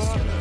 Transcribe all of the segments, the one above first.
You're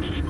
Thank you.